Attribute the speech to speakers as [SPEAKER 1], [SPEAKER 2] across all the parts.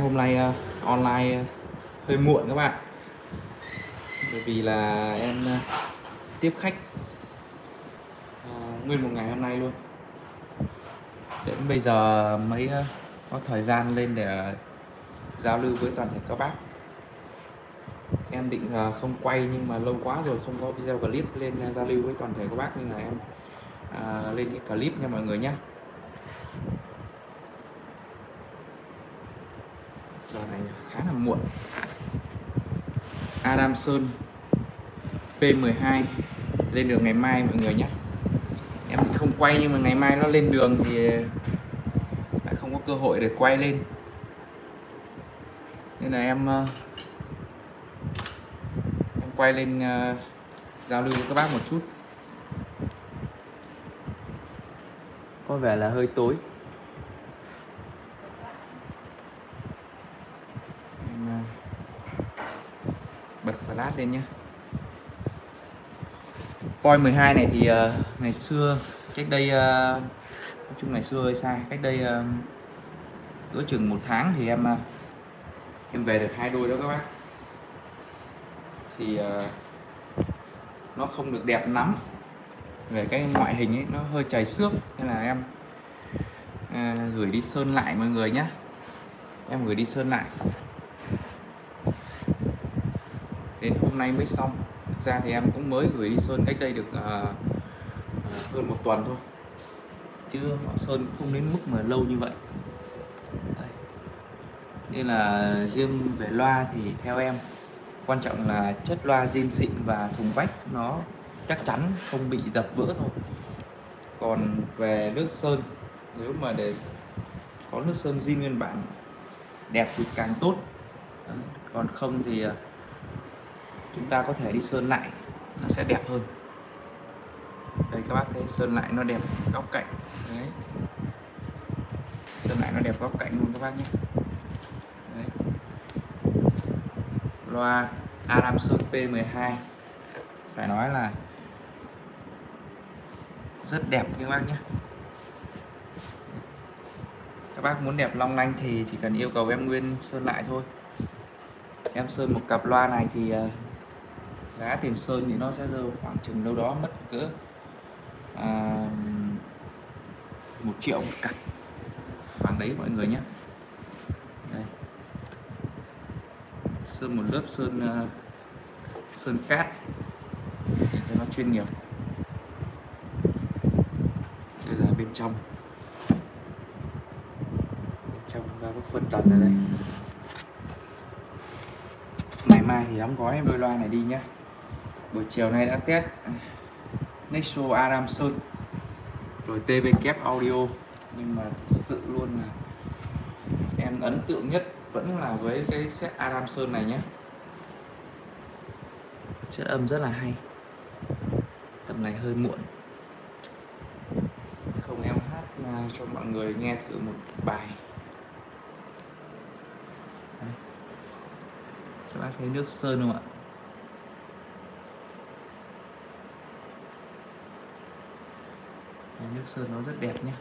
[SPEAKER 1] hôm nay uh, online uh, hơi muộn các bạn. Bởi vì là em uh, tiếp khách uh, nguyên một ngày hôm nay luôn. Đến bây giờ mới uh, có thời gian lên để uh, giao lưu với toàn thể các bác. Em định uh, không quay nhưng mà lâu quá rồi không có video clip lên uh, giao lưu với toàn thể các bác nên là em uh, lên cái clip nha mọi người nhé giờ này khá là muộn. Adam Sơn P12 lên đường ngày mai mọi người nhé. Em thì không quay nhưng mà ngày mai nó lên đường thì lại không có cơ hội để quay lên. Nên là em ờ, em quay lên ờ, giao lưu với các bác một chút. Có vẻ là hơi tối. Bật flash lên nhé Poi 12 này thì uh, ngày xưa cách đây uh, nói chung ngày xưa hơi xa cách đây ờ, cỡ chừng một tháng thì em uh, em về được hai đôi đó các bác. Thì uh, nó không được đẹp lắm. Về cái ngoại hình ấy nó hơi chảy xước nên là em uh, gửi đi sơn lại mọi người nhé em gửi đi sơn lại. Đến hôm nay mới xong. Thực ra thì em cũng mới gửi đi sơn cách đây được uh, uh, hơn một tuần thôi. Chứ họ sơn không đến mức mà lâu như vậy. Đây. nên là riêng về loa thì theo em quan trọng là chất loa zin xịn và thùng vách nó chắc chắn không bị dập vỡ thôi. Còn về nước sơn nếu mà để có nước sơn zin nguyên bản đẹp thì càng tốt. Còn không thì à, chúng ta có thể đi sơn lại, nó sẽ đẹp hơn. Đây các bác thấy, sơn lại nó đẹp góc cạnh. Đấy. Sơn lại nó đẹp góc cạnh luôn các bác nhé. Đấy. Loa Adam P12 phải nói là rất đẹp các bác nhé. Các bác muốn đẹp long lanh thì chỉ cần yêu cầu em Nguyên sơn lại thôi. Em sơn một cặp loa này thì ờ, giá tiền sơn thì nó sẽ rơi khoảng chừng đâu đó mất cỡ à, một triệu một cặp. Khoảng đấy mọi người nhé. Đây. sơn một lớp sơn uh, sơn cát. Để cho nó chuyên nghiệp. Đây là bên trong. Bên trong ra có phân tần ở đây. Ngày mai thì đóng gói em đôi loa này đi nhá buổi chiều nay đã test Nexo Adam Sơn rồi TVK Audio. Nhưng mà thực sự luôn là em ấn tượng nhất vẫn là với cái set Adam Sơn này nhé. Chất âm rất là hay. Tầm này hơi muộn. Không, em hát à, cho mọi người nghe thử một bài. Các bác thấy nước sơn không ạ Đấy, nước sơn nó rất đẹp nhé.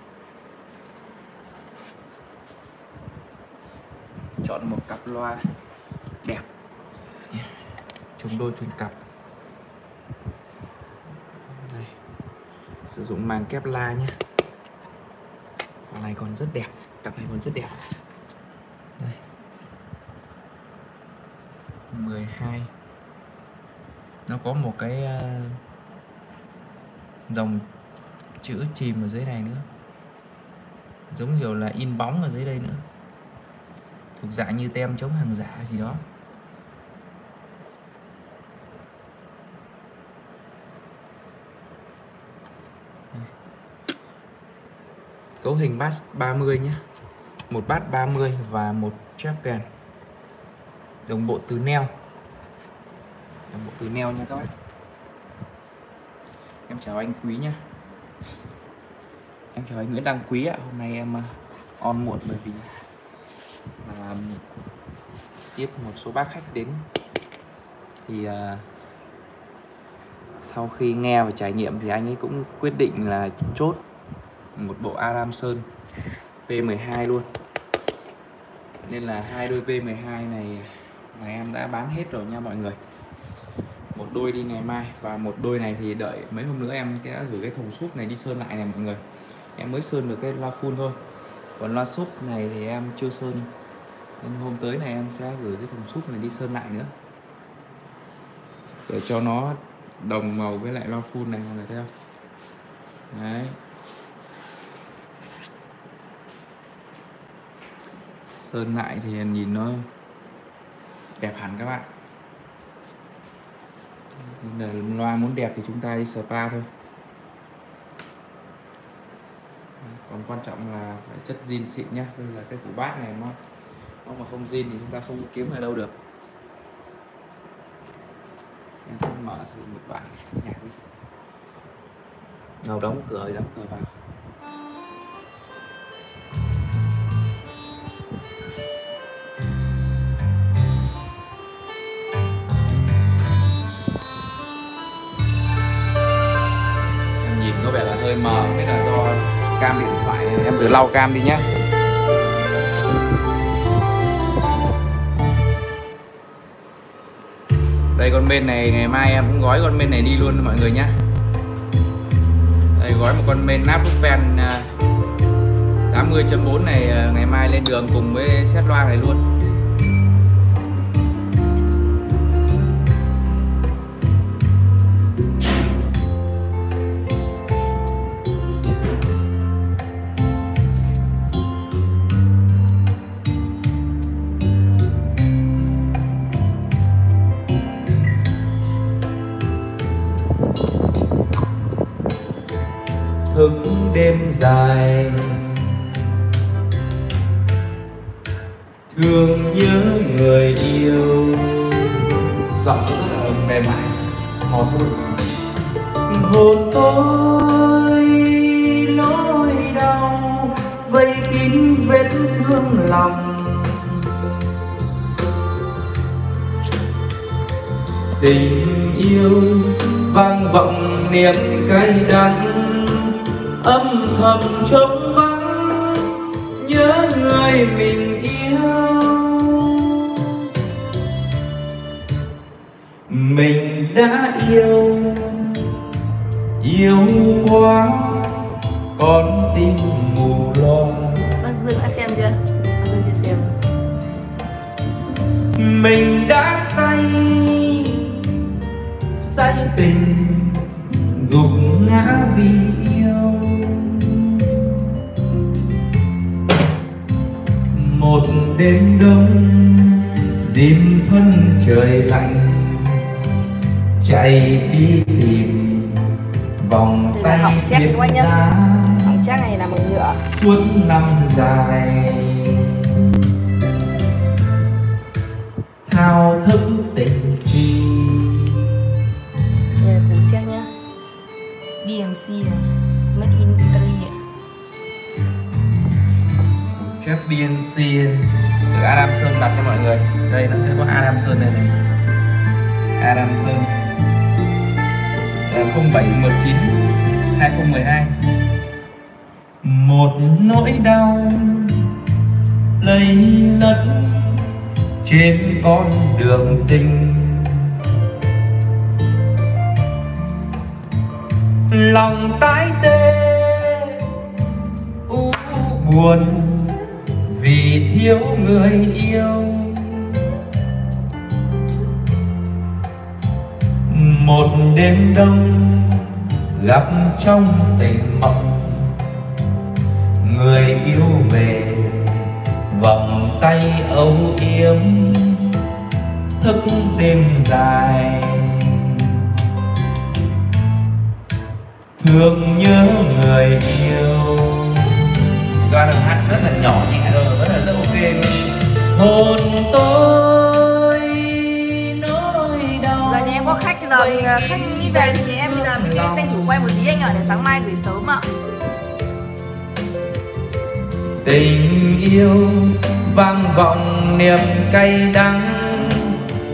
[SPEAKER 1] Chọn một cặp loa đẹp. Chúng đôi truyền cặp. Đây. Sử dụng màng kép la nhé. Cặp này còn rất đẹp. Cặp này còn rất đẹp. Đây. 12 nó có một cái ờ, dòng chữ chìm ở dưới này nữa. Giống kiểu là in bóng ở dưới đây nữa. Thuộc dạng như tem chống hàng giả gì đó. Cấu hình bass 30 nhé. Một bát 30 và một chép kèn. Đồng bộ từ neo. Đồng bộ từ neo nha các bác. Em chào anh quý nhé em chào anh Nguyễn Đăng Quý ạ. Hôm nay em à, on muộn bởi vì là à, tiếp một số bác khách đến. Thì uh, sau khi nghe và trải nghiệm thì anh ấy cũng quyết định là chốt một bộ Aram Sơn P12 luôn.
[SPEAKER 2] Nên là hai đôi P12 này là em đã bán hết rồi nha mọi người đôi đi ngày mai. Và một đôi này thì đợi mấy hôm nữa em sẽ gửi cái thùng súp này đi sơn lại này mọi người. Em mới sơn được cái loa full thôi. Còn loa súp này thì em chưa sơn. Nên hôm tới này em sẽ gửi cái thùng súp này đi sơn lại nữa. Để cho nó đồng màu với lại loa full này mọi người thấy không? Đấy. Sơn lại thì nhìn nó đẹp hẳn các bạn nên là loa muốn đẹp thì chúng ta đi spa thôi. Còn quan trọng là phải chất zin xịn nhá đây là cái củ bát này nó nó mà không zin thì chúng ta không kiếm ở đâu được. Em sẽ mở thử một bản nhạc đi. Nào đóng cửa đóng cửa vào. Lau cam đi nhé. Đây, con bên này ngày mai em cũng gói con bên này đi luôn mọi người nhé. Đây, gói một con bên nắp ven 80.4 à, này à, ngày mai lên đường cùng với xét loa này luôn.
[SPEAKER 1] Đêm dài. Thương nhớ người yêu.
[SPEAKER 2] Giọng rất là mềm mại ngọt ngào.
[SPEAKER 1] hồn tôi nỗi đau, vây kín vết thương lòng. Tình yêu vang vọng niềm cay đắng âm thầm trống vắng nhớ người mình yêu. Mình đã yêu yêu quá con tim mù loa
[SPEAKER 3] Bác Dương đã xem chưa? Bác Dương chưa xem?
[SPEAKER 1] Mình đã say say tình gục ngã vì đêm đông dìm thân trời lạnh. Chạy đi tìm vòng
[SPEAKER 3] Thì
[SPEAKER 1] tay
[SPEAKER 3] check
[SPEAKER 1] biết
[SPEAKER 3] quá
[SPEAKER 1] giá.
[SPEAKER 3] Hỏng chắc này là bằng nhựa
[SPEAKER 1] suốt năm dài thao thức tình si.
[SPEAKER 3] Đây là check nhá. BMC này Made in Italy ạ.
[SPEAKER 2] Chef chữ Adam Sơn đặt cho mọi người. Đây, nó sẽ có Adam Sơn này này. Adam Sơn. 0719 2012
[SPEAKER 1] một nỗi đau lây lất trên con đường tình. Lòng tái tê, u buồn vì thiếu người yêu. Một đêm đông gặp trong tình mộng, người yêu về vòng tay âu yếm, thức đêm dài. Thương nhớ người yêu.
[SPEAKER 2] Ga được hát rất là nhỏ nhẹ
[SPEAKER 1] hồn tôi nỗi đau
[SPEAKER 3] Giờ nhà em có khách giờ ờ, khách đi về thì nhà em bây giờ mình tranh thủ quay một tí anh ạ để sáng mai gửi sớm ạ.
[SPEAKER 1] Tình yêu vang vọng niềm cay đắng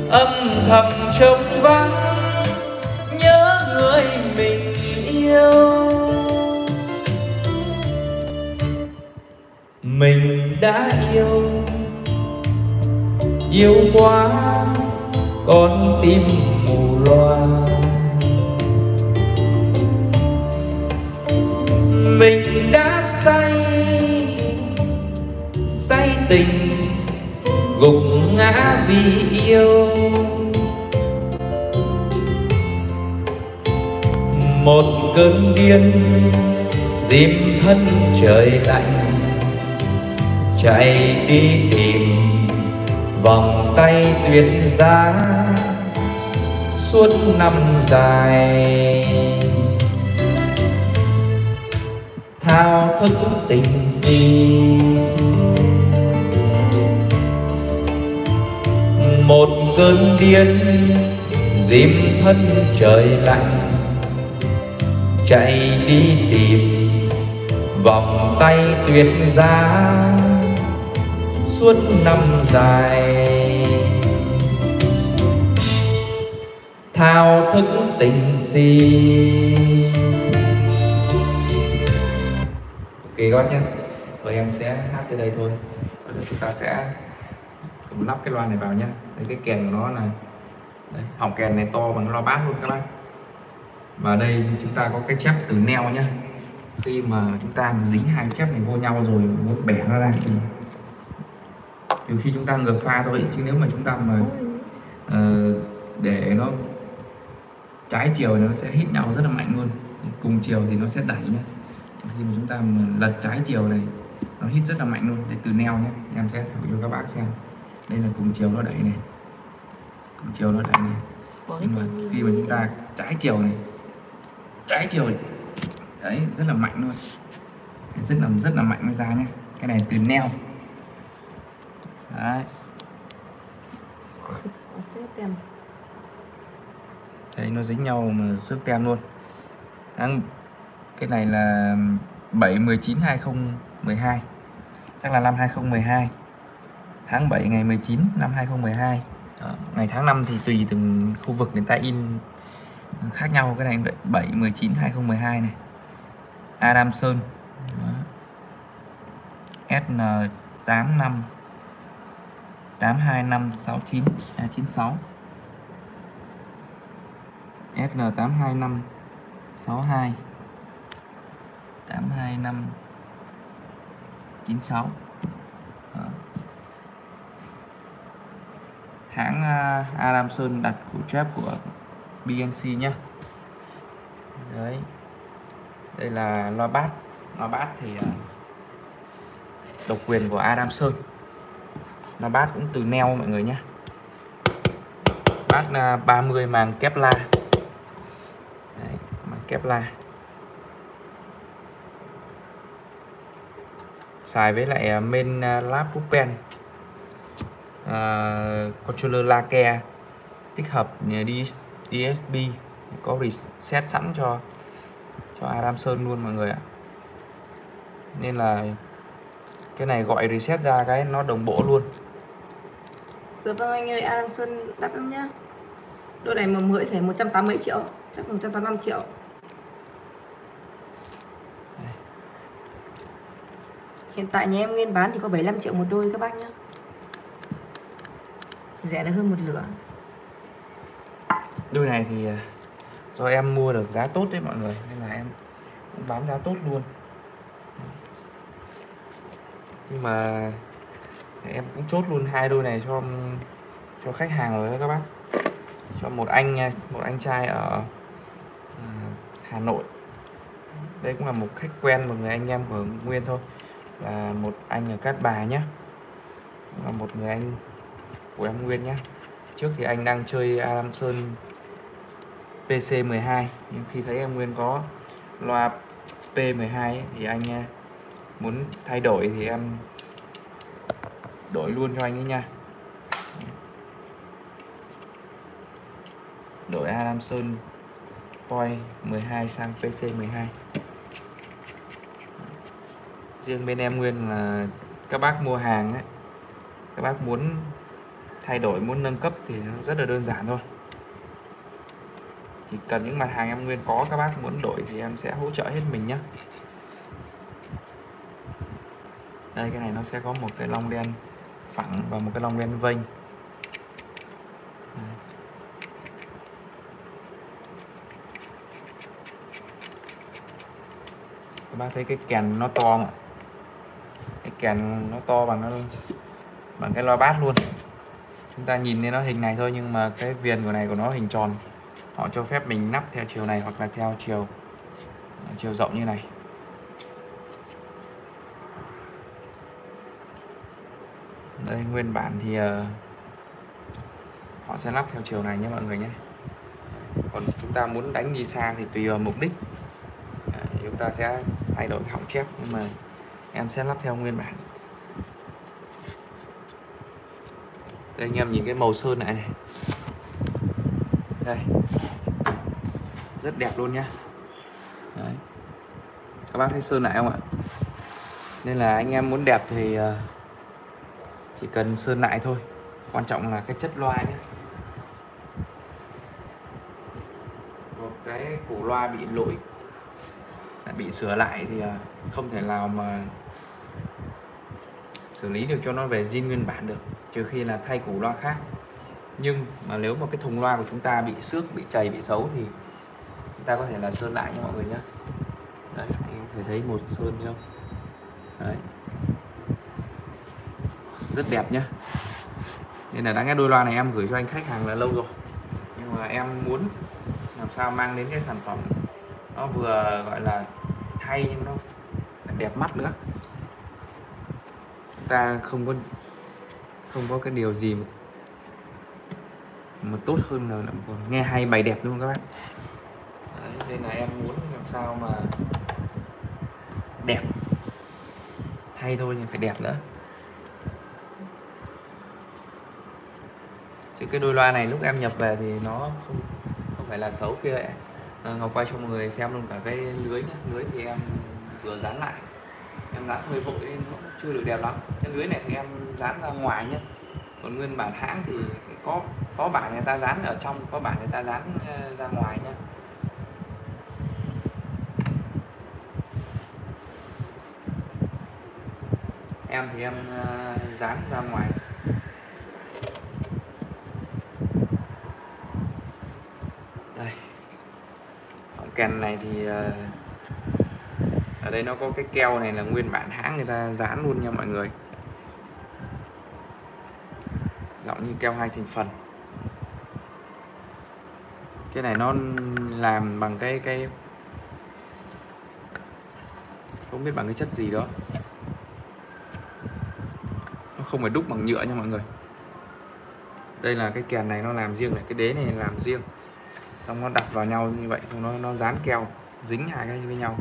[SPEAKER 1] âm thầm trống vắng. Nhớ người mình yêu. Mình đã yêu
[SPEAKER 4] yêu quá, con tim mù loa mình đã say say tình, gục ngã vì yêu. Một cơn điên dìm thân trời lạnh, chạy đi tìm vòng tay tuyệt giá suốt năm dài. Thao thức tình gì một cơn điên dìm thân trời lạnh, chạy đi tìm vòng tay tuyệt giá suốt năm dài. Thao thức tình si
[SPEAKER 1] ok các bác nhé, rồi em sẽ hát tới đây thôi. Bây giờ chúng ta sẽ cùng lắp cái loa này vào nhé. Đây, cái kèn của nó là hỏng kèn này to bằng loa bát luôn các bác. Và đây chúng ta có cái chép từ neo nhé. Khi mà chúng ta dính hai chép này vô nhau rồi muốn bẻ nó ra. thì trừ khi chúng ta ngược pha thôi chứ nếu mà chúng ta mà uh, để nó trái chiều nó sẽ hít nhau rất là mạnh luôn. Cùng chiều thì nó sẽ đẩy nhé khi mà chúng ta mà lật trái chiều này nó hít rất là mạnh luôn. Đây từ neo nhé em sẽ thử cho các bác xem. Đây là cùng chiều nó đẩy này. Cùng chiều nó đẩy này. Nhưng mà khi mà chúng ta trái chiều này trái chiều này đấy rất là mạnh luôn. Rất là rất là mạnh nó ra nhé cái này từ neo đấy. Đấy nó dính nhau mà xước tem luôn. Tháng cái này là 7 19 2012 chắc là năm 2012 tháng 7 ngày 19 năm 2012 Đó. ngày tháng năm thì tùy từng khu vực người ta in khác nhau. Cái này vậy 7 19 2012 này. Adam Sơn. Đó. SN 85 82569 A96 SN 825 62 825 96 Đó. hãng à, uh, Adam đặt của chép của BNC nhé đấy. Đây là loa bát. Loa bát thì uh, độc quyền của adamson mà bát cũng từ neo mọi người nhé bát à, uh, 30 màng Kevlar đấy, màng Kevlar xài với lại à, main à, lab pen. Uh, controller Lake tích hợp DSP có reset sẵn cho cho Adam Sơn luôn mọi người ạ. Nên là cái này gọi reset ra cái nó đồng bộ luôn.
[SPEAKER 3] Dạ vâng anh ơi Adam Sơn đắt lắm nhá. Đôi này mà 10 phải 180 triệu, Chắc 185 triệu. Hiện tại nhà em nguyên bán thì có 75 triệu một đôi các bác nhá. Rẻ được hơn một lửa.
[SPEAKER 1] Đôi này thì à, do em mua được giá tốt đấy mọi người, Nên là em cũng bán giá tốt luôn. Nhưng mà em cũng chốt luôn hai đôi này cho cho khách hàng rồi các bác. Cho một anh nha một anh trai ở ờ, Hà Nội. Đây cũng là một khách quen một người anh em của Nguyên thôi. Là một anh ở Cát Bà nhé là một người anh của em Nguyên nhé trước thì anh đang chơi Adam Sơn PC12 nhưng khi thấy em Nguyên có loa P12 ấy, thì anh ờ, muốn thay đổi thì em đổi luôn cho anh ấy nha. Đổi Adam Sơn Poi 12 sang PC 12 riêng bên em Nguyên là các bác mua hàng ấy, các bác muốn thay đổi, muốn nâng cấp thì nó rất là đơn giản thôi. Chỉ cần những mặt hàng em Nguyên có, các bác muốn đổi thì em sẽ hỗ trợ hết mình nhé đây, cái này nó sẽ có một cái lông đen phẳng và một cái lòng đen vênh. Các bác thấy cái kèn nó to không ạ? Cái kèn nó to bằng nó bằng cái loa bát luôn. Chúng ta nhìn thấy nó hình này thôi nhưng mà cái viền của này của nó hình tròn. Họ cho phép mình nắp theo chiều này hoặc là theo chiều chiều rộng như này. Đây nguyên bản thì ờ, họ sẽ lắp theo chiều này nhé mọi người nhé. Còn chúng ta muốn đánh đi xa thì tùy vào mục đích. Đấy, chúng ta sẽ thay đổi họng chép nhưng mà em sẽ lắp theo nguyên bản. Đây anh em nhìn cái màu sơn này này. Đây. Rất đẹp luôn nhá. Đấy. các bác thấy sơn lại không ạ? Nên là anh em muốn đẹp thì ờ, chỉ cần sơn lại thôi. Quan trọng là cái chất loa nhé. Một cái củ loa bị lỗi đã bị sửa lại thì à, không thể nào mà xử lý được cho nó về zin nguyên bản được, trừ khi là thay củ loa khác. Nhưng mà nếu mà cái thùng loa của chúng ta bị xước, bị chảy bị xấu thì chúng ta có thể là sơn lại nha mọi người nhé. Đấy, em có thể thấy một sơn không đấy rất đẹp nhá. Nên là đã cái đôi loa này em gửi cho anh khách hàng là lâu rồi. Nhưng mà em muốn làm sao mang đến cái sản phẩm nó vừa gọi là hay nhưng nó đẹp mắt nữa. Chúng ta không có không có cái điều gì mà, mà tốt hơn là nghe hay bài đẹp đúng không các bác? Đấy, nên là em muốn làm sao mà đẹp. Hay thôi nhưng phải đẹp nữa. Chứ cái đôi loa này lúc em nhập về thì nó không không phải là xấu kia ấy. À, Ngọc quay cho mọi người xem luôn cả cái lưới nhá. Lưới thì em vừa dán lại. Em dán hơi vội nên nó cũng chưa được đẹp lắm. Cái lưới này thì em dán ra ngoài nhá. Còn nguyên bản hãng thì có có bản người ta dán ở trong có bản người ta dán ờ, ra ngoài nhá. Em thì em ờ, dán ra ngoài. Kèn này thì ờ, ở đây nó có cái keo này là nguyên bản hãng người ta dán luôn nha mọi người. Giọng như keo hai thành phần. Cái này nó làm bằng cái cái, không biết bằng cái chất gì đó. Nó không phải đúc bằng nhựa nha mọi người. Đây là cái kèn này nó làm riêng này, cái đế này làm riêng xong nó đặt vào nhau như vậy, xong nó nó dán keo, dính hai cái với nhau.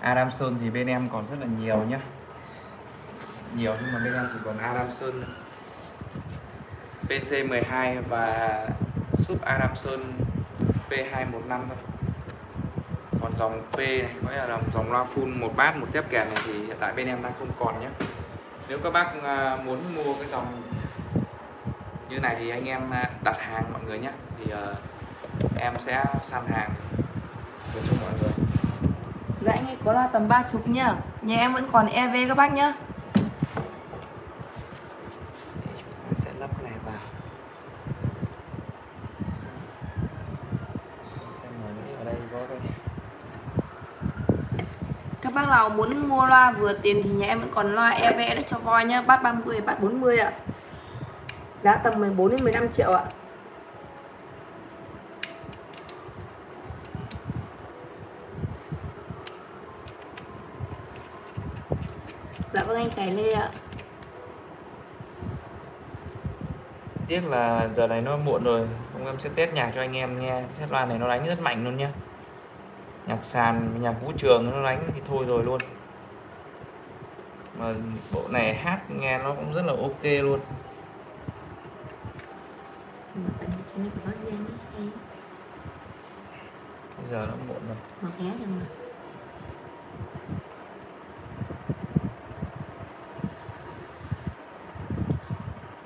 [SPEAKER 1] Adamson thì bên em còn rất là nhiều nhá. Nhiều nhưng mà bên em chỉ còn Adamson PC12 và sub Adamson P215 thôi. Còn dòng P này có nghĩa là dòng, loa full một bát một tép kèn này thì hiện tại bên em đang không còn nhé. Nếu các bác à, muốn mua cái dòng như này thì anh em à, đặt hàng mọi người nhé. Thì uh, em sẽ săn hàng về cho mọi người.
[SPEAKER 3] Dạ anh ấy có loa tầm 30 nhá. Nhà em vẫn còn EV các bác nhá
[SPEAKER 1] Để chúng ta sẽ lắp cái này vào xem mới ở đây có cái
[SPEAKER 3] Các bác nào muốn mua loa vừa tiền thì nhà em vẫn còn loa EV đấy cho voi nhá Bát 30, bát 40 ạ. Giá tầm 14 đến 15 triệu ạ. Dạ vâng anh Khải Lê ạ.
[SPEAKER 1] Tiếc là giờ này nó muộn rồi không em sẽ test nhạc cho anh em nghe Xét loa này nó đánh rất mạnh luôn nhá nhạc sàn nhạc vũ trường nó đánh thì thôi rồi luôn. Mà bộ này hát nghe nó cũng rất là ok luôn. Bây giờ nó muộn rồi.
[SPEAKER 3] Mà ghé rồi mà.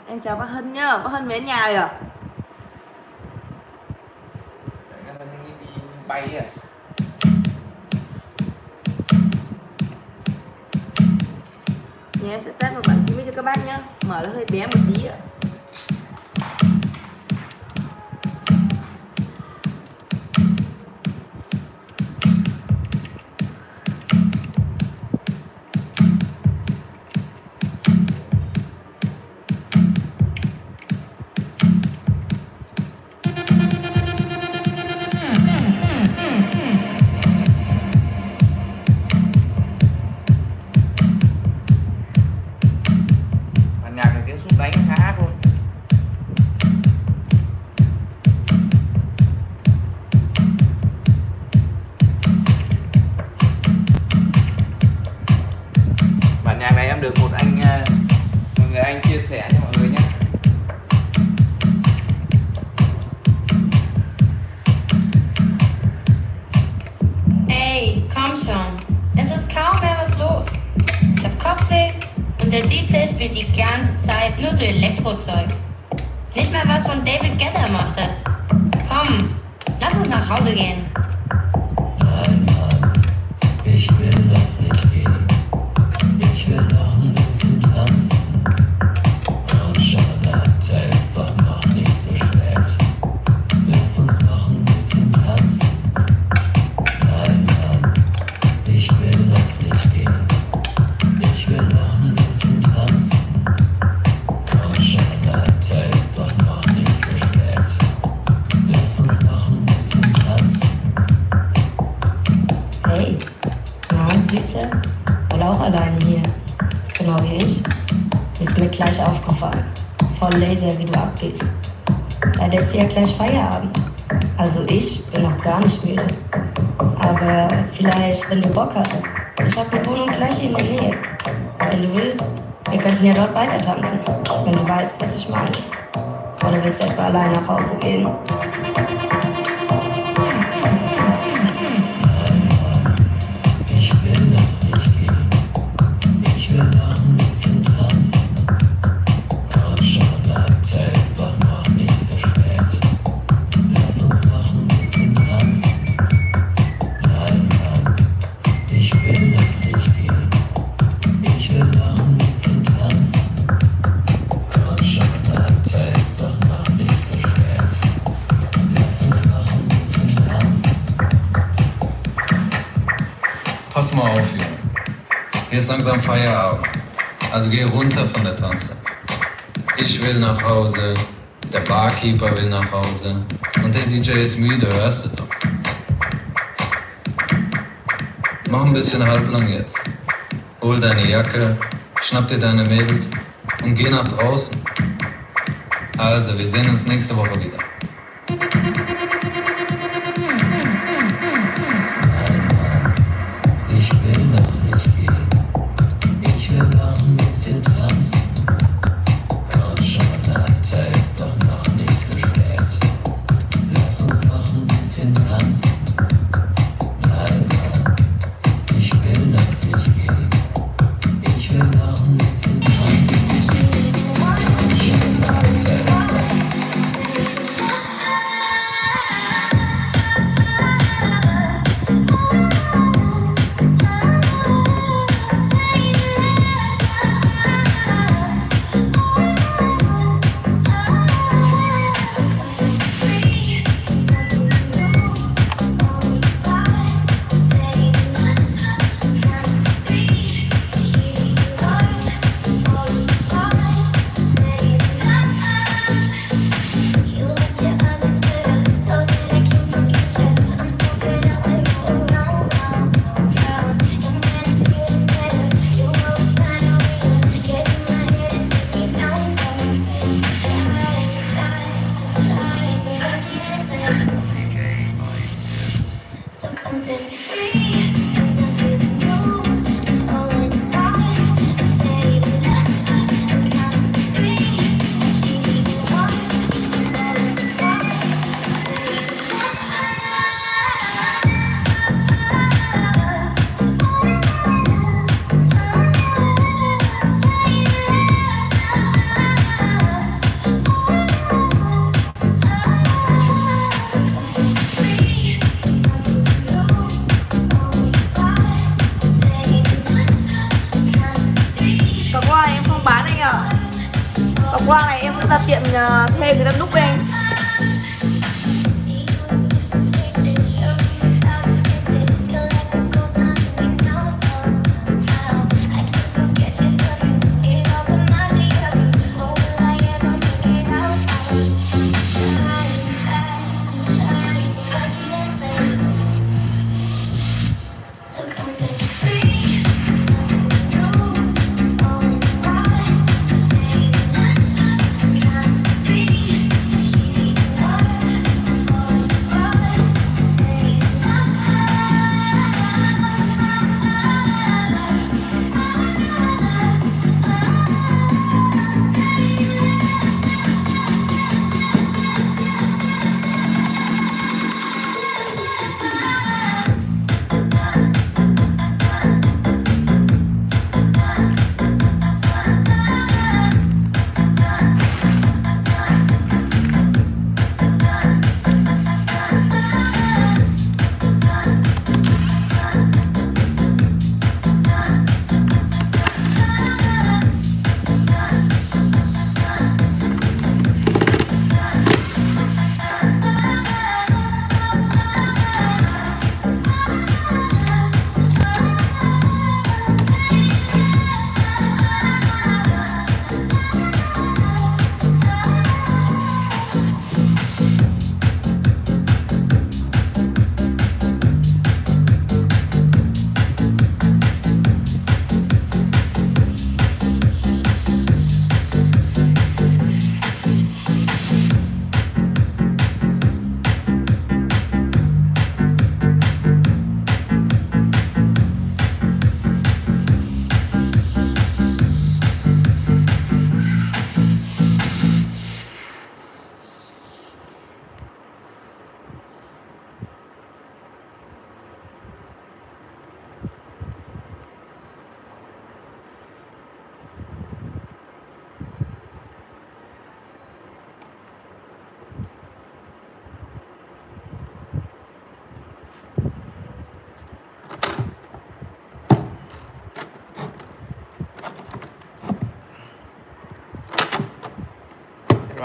[SPEAKER 3] Em chào bác Hân nhá bác Hân về nhà rồi à?
[SPEAKER 1] Đi bay à
[SPEAKER 3] em sẽ test một bản phím cho các bác nhá. Mở nó hơi bé một tí ạ.
[SPEAKER 5] Elektrozeugs. Nicht mal was von David Guetta machte. Komm, lass uns nach Hause gehen. Laser, wie du abgehst. Leider ist ja gleich Feierabend. Also ich bin noch gar nicht müde. Aber vielleicht, wenn du Bock hast. Ich habe eine Wohnung gleich in der Nähe. Wenn du willst, wir könnten ja dort weiter tanzen. Wenn du weißt, was ich meine. Oder willst du etwa allein nach Hause gehen?
[SPEAKER 6] Langsam Feierabend. Also geh runter von der Tanze. Ich will nach Hause, der Barkeeper will nach Hause und der DJ ist müde, hörst du doch. Mach ein bisschen halblang jetzt. Hol deine Jacke, schnapp dir deine Mädels und geh nach draußen. Also, wir sehen uns nächste Woche wieder.
[SPEAKER 7] So
[SPEAKER 8] come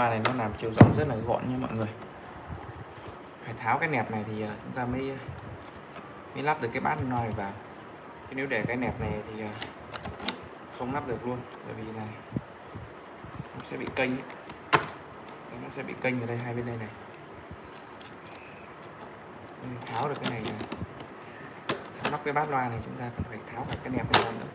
[SPEAKER 1] loa này nó làm chiều rộng rất là gọn nha mọi người. Phải tháo cái nẹp này thì ờ, chúng ta mới mới lắp được cái bát loa này vào. Chứ nếu để cái nẹp này thì ờ, không lắp được luôn, bởi vì này nó sẽ bị kênh ấy. nó sẽ bị kênh ở đây, hai bên đây này. Mình tháo được cái này ờ, tháo nắp cái bát loa này, chúng ta cần phải tháo cả cái nẹp này ra nữa.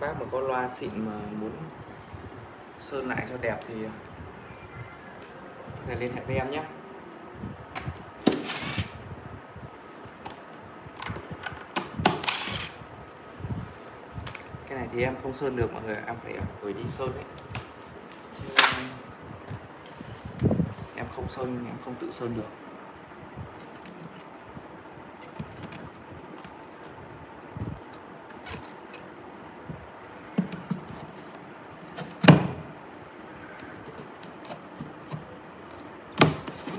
[SPEAKER 1] Các bác mà có loa xịn mà muốn sơn lại cho đẹp thì có thể liên hệ với em nhé. Cái này thì em không sơn được mọi người em phải gửi đi sơn đấy. Chứ em không sơn, em không tự sơn được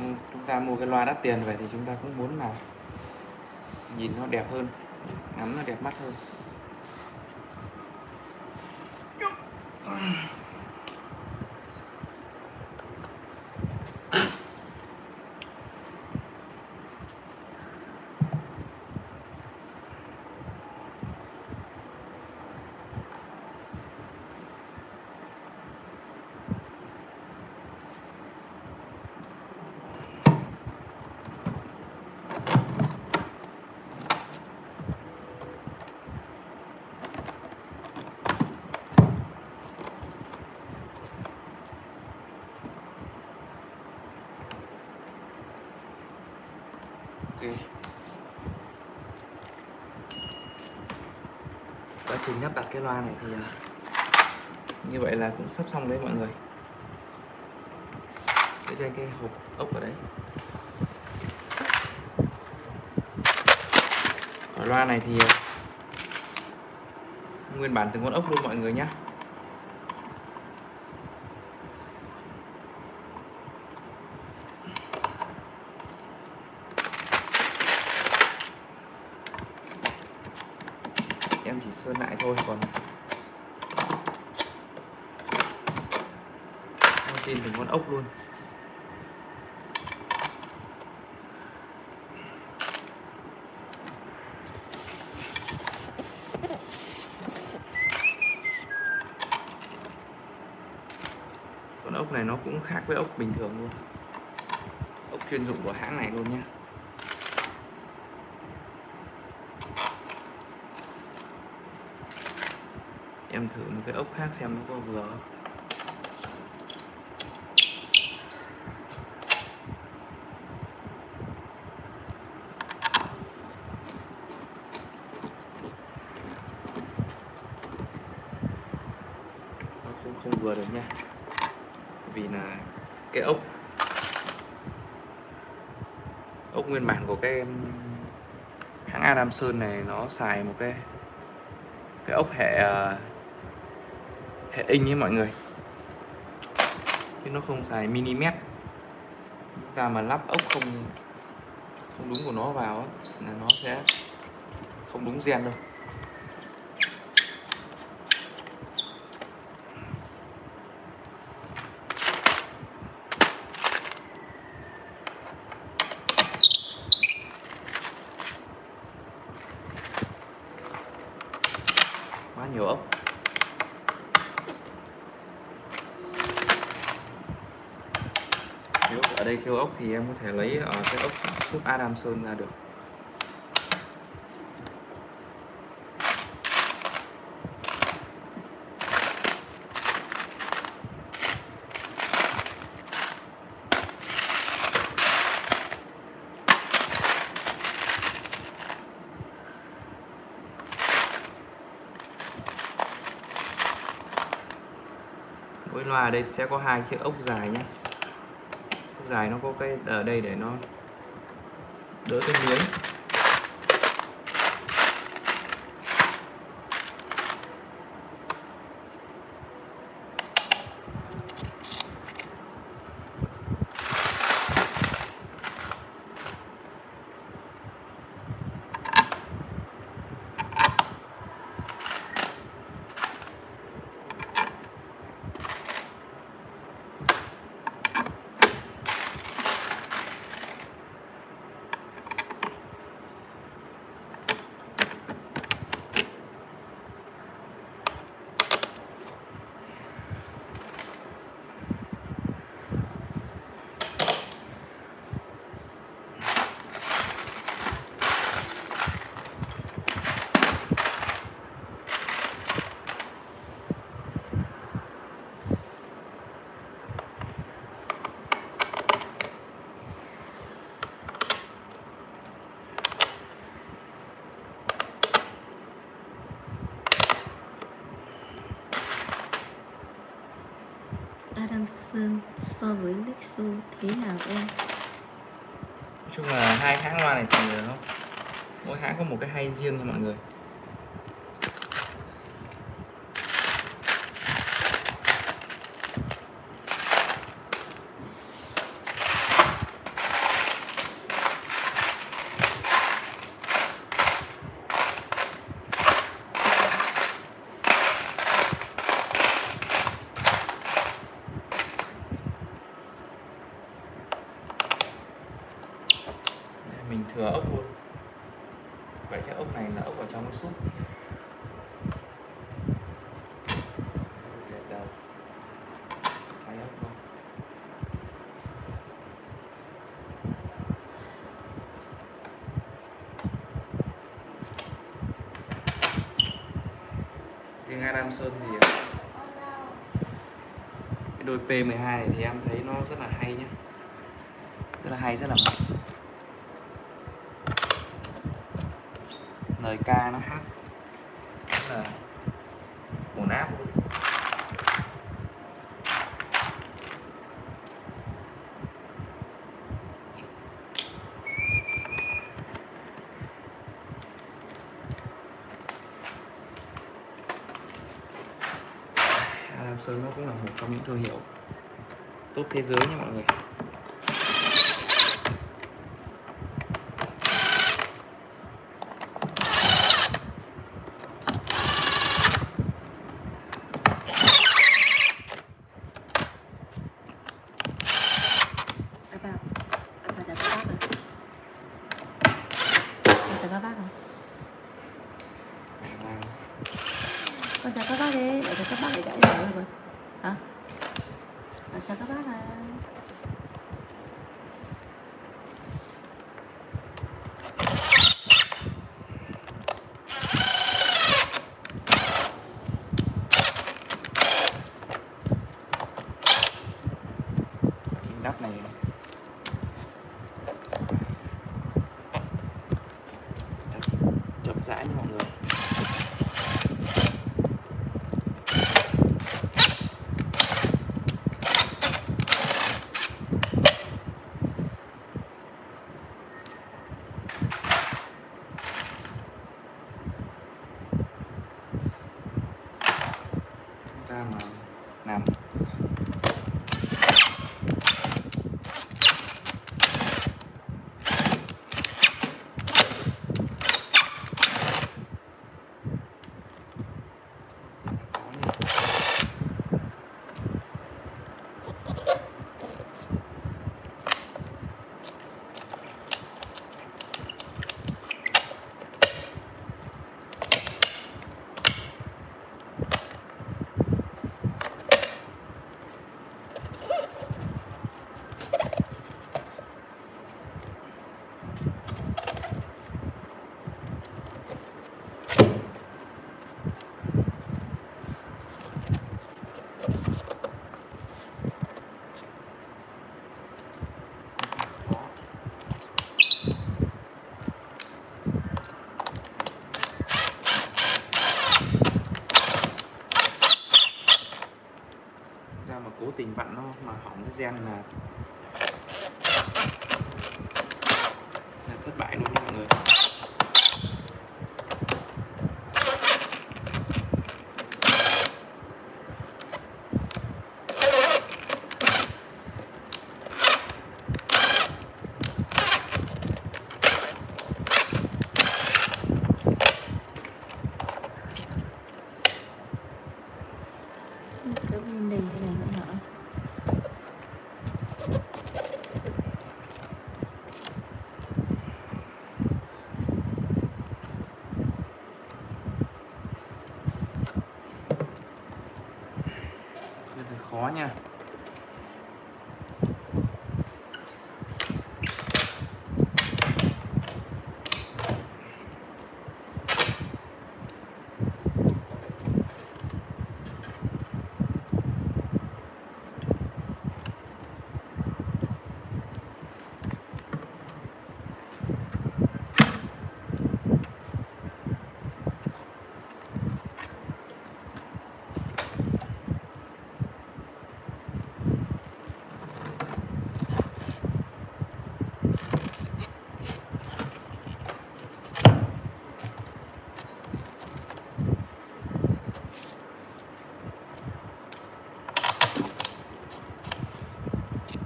[SPEAKER 1] Ừ, chúng ta mua cái loa đắt tiền về thì chúng ta cũng muốn là nhìn nó đẹp hơn, ngắm nó đẹp mắt hơn. Ok quá trình lắp đặt cái loa này thì à, như vậy là cũng sắp xong đấy mọi người. Để cho anh cái hộp ốc ở đấy. Ở loa này thì à, nguyên bản từng con ốc luôn mọi người nhé sơn lại thôi còn con xin từng con ốc luôn. Con ốc này nó cũng khác với ốc bình thường luôn. Ốc chuyên dụng của hãng này luôn nhé em thử một cái ốc khác xem nó có vừa không nó không không vừa được nha. Vì là cái ốc ốc nguyên bản của cái hãng hãng Adamson này nó xài một cái cái ốc hệ ờ, hệ in ấy mọi người. Chứ nó không xài mm chúng ta mà lắp ốc không không đúng của nó vào á, là nó sẽ không đúng gen đâu quá nhiều ốc nếu ở đây thiếu ốc thì em có thể lấy ở cái ốc súp Adamson ra được. Mỗi loa ở đây sẽ có hai chiếc ốc dài nhé dài nó có cái ở đây để nó đỡ cái miếng
[SPEAKER 3] Adamson so với Lexo thế nào em?
[SPEAKER 1] nói chung là hai hãng loa này thì nó mỗi hãng có một cái hay riêng cho mọi người Đây, mình thừa ốc luôn vậy cái ốc này là ốc ở trong cái súp Tuyệt đầu hai ốc luôn riêng Adamson thì ờ, cái đôi P12 này thì em thấy nó rất là hay nhá. Rất là hay, rất là mạnh. Lời ca nó hát rất là ổn áp luôn Adamson nó cũng là một trong những thương hiệu tốt thế giới nha mọi người. Hỏng cái gen là thất bại luôn nha mọi người
[SPEAKER 3] cái bên đây cái này nữa hả
[SPEAKER 1] rất là khó nha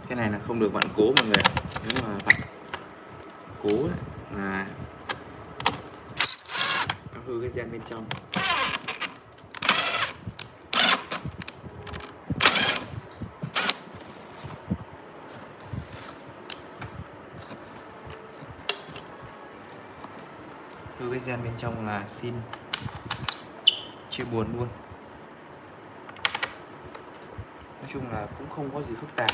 [SPEAKER 1] cái này là không được vặn cố mọi người. Nếu mà vặn cố là nó hư cái gen bên trong. Hư cái gen bên trong là xin chia buồn luôn. Nói chung là cũng không có gì phức tạp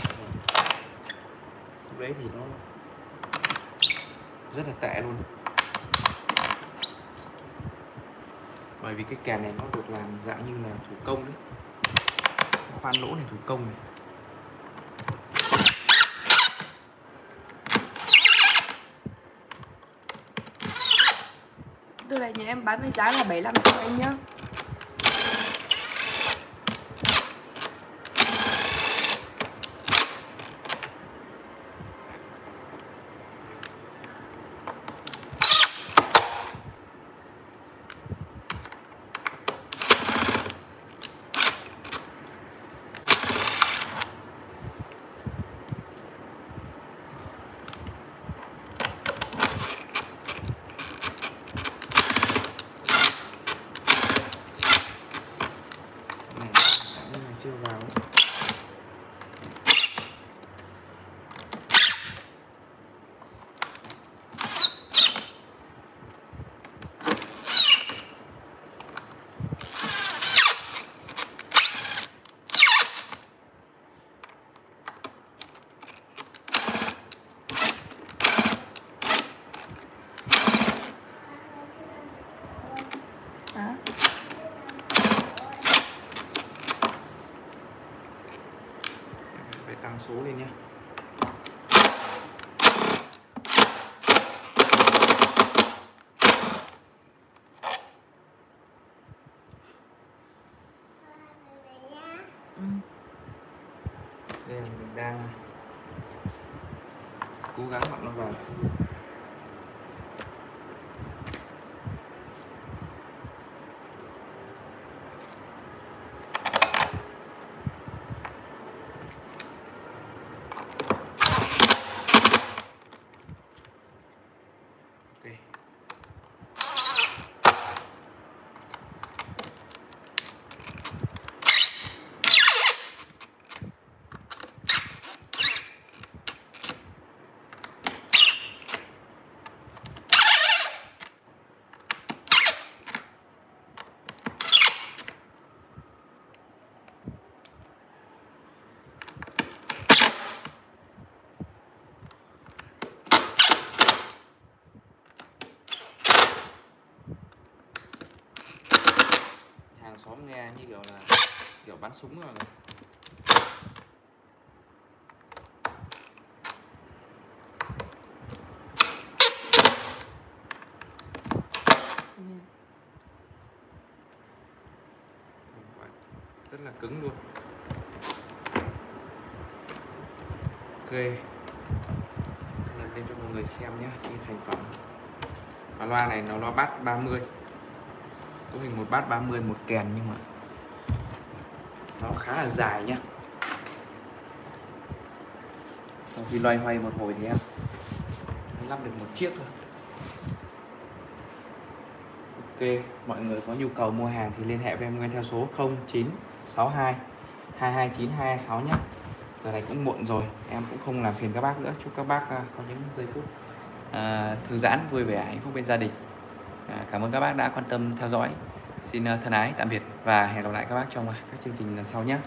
[SPEAKER 1] đấy thì nó rất là tệ luôn. Bởi vì cái kèn này nó được làm dạng như là thủ công đấy. Khoan lỗ này, thủ công này.
[SPEAKER 3] Đôi này nhà em bán với giá là 75 triệu anh nhá.
[SPEAKER 1] Như kiểu là kiểu bắn súng rồi. Rất là cứng luôn. Ok. Lần lên cho mọi người xem nhé cái thành phẩm. Và loa này nó loa bass 30 cấu hình một bát 30 một kèn nhưng mà nó khá là dài nhá. Sau khi loay hoay một hồi thì em lắp được một chiếc thôi. Ok mọi người có nhu cầu mua hàng thì liên hệ với em ngay theo số 0962 22926 nhé giờ này cũng muộn rồi em cũng không làm phiền các bác nữa. Chúc các bác à, có những giây phút à, thư giãn vui vẻ hạnh phúc bên gia đình. À, cảm ơn các bác đã quan tâm theo dõi. Xin à, thân ái tạm biệt và hẹn gặp lại các bác trong các chương trình lần sau nhé.